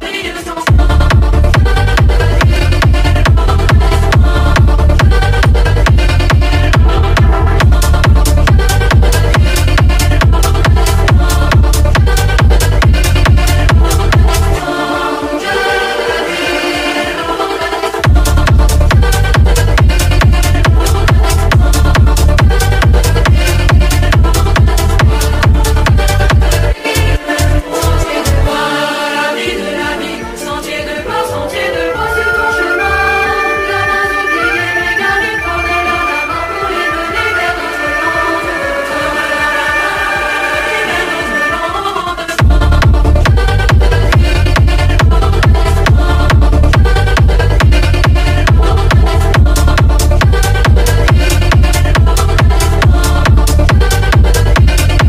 We don't